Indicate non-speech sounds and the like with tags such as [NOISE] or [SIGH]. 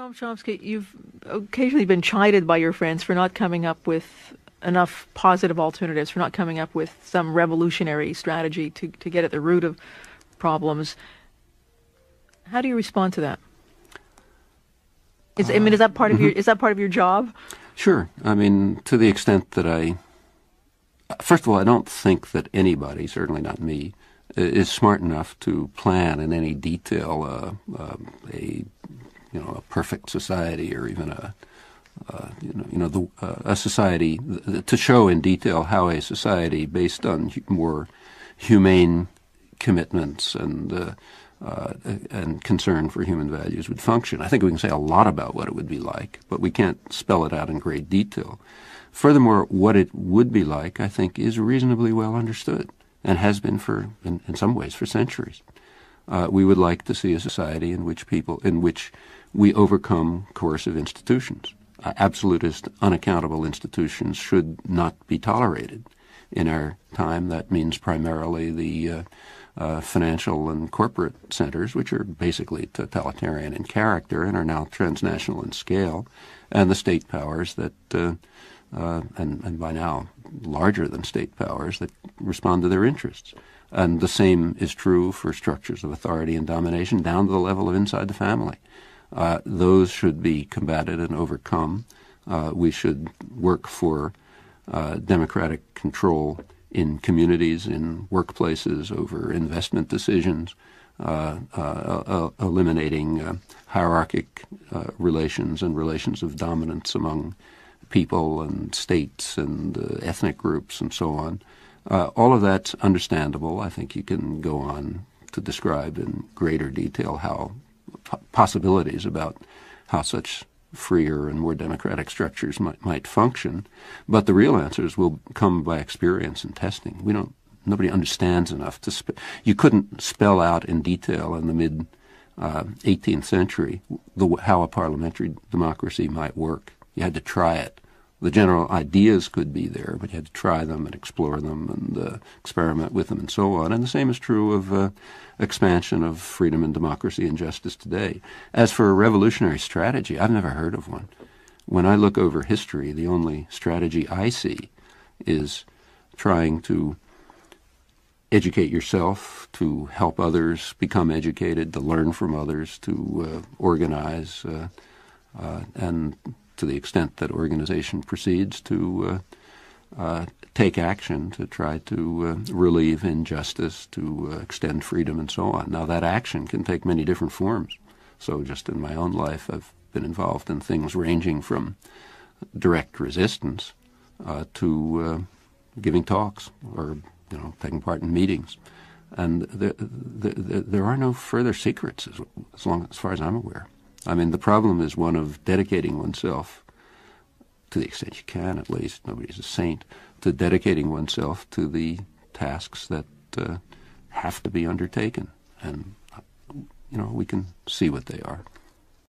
Noam Chomsky, you've occasionally been chided by your friends for not coming up with enough positive alternatives, for not coming up with some revolutionary strategy to, to get at the root of problems. How do you respond to that? Is, I mean, is that part of your is that part of your job? [LAUGHS] Sure. I mean, to the extent that I, first of all, I don't think that anybody, certainly not me, is smart enough to plan in any detail uh, uh, a you know a perfect society or even a uh, you know, you know the, uh, a society to show in detail how a society based on more humane commitments and uh, uh, and concern for human values would function. I think we can say a lot about what it would be like, but we can't spell it out in great detail. Furthermore, what it would be like, I think, is reasonably well understood and has been for, in, in some ways, for centuries. Uh, we would like to see a society in which people, in which we overcome coercive institutions. Uh, absolutist, unaccountable institutions should not be tolerated. In our time, that means primarily the uh, uh, financial and corporate centers, which are basically totalitarian in character and are now transnational in scale, and the state powers that, uh, uh, and, and by now larger than state powers, that respond to their interests. And the same is true for structures of authority and domination down to the level of inside the family. Uh, those should be combated and overcome. Uh, we should work for uh, democratic control in communities, in workplaces, over investment decisions, uh, uh, uh, eliminating hierarchic relations and relations of dominance among people and states and ethnic groups and so on. All of that's understandable. I think you can go on to describe in greater detail how possibilities about how such freer and more democratic structures might, might function. But the real answers will come by experience and testing. We don't. Nobody understands enough to. Spe- you couldn't spell out in detail in the mid uh, 18th century the, how a parliamentary democracy might work. You had to try it. The general ideas could be there, but you had to try them and explore them and uh, experiment with them and so on. And the same is true of uh, expansion of freedom and democracy and justice today. As for a revolutionary strategy, I've never heard of one. When I look over history, the only strategy I see is trying to educate yourself, to help others become educated, to learn from others, to uh, organize, uh, uh, and to the extent that organization proceeds, to uh, uh, take action to try to uh, relieve injustice, to uh, extend freedom, and so on. Now, that action can take many different forms. So, just in my own life, I've been involved in things ranging from direct resistance uh, to uh, giving talks or you know taking part in meetings. And there, there, are no further secrets, as, as long as far as I'm aware. I mean, the problem is one of dedicating oneself to the extent you can, at least. Nobody's a saint to dedicating oneself to the tasks that uh, have to be undertaken. And, you know, we can see what they are.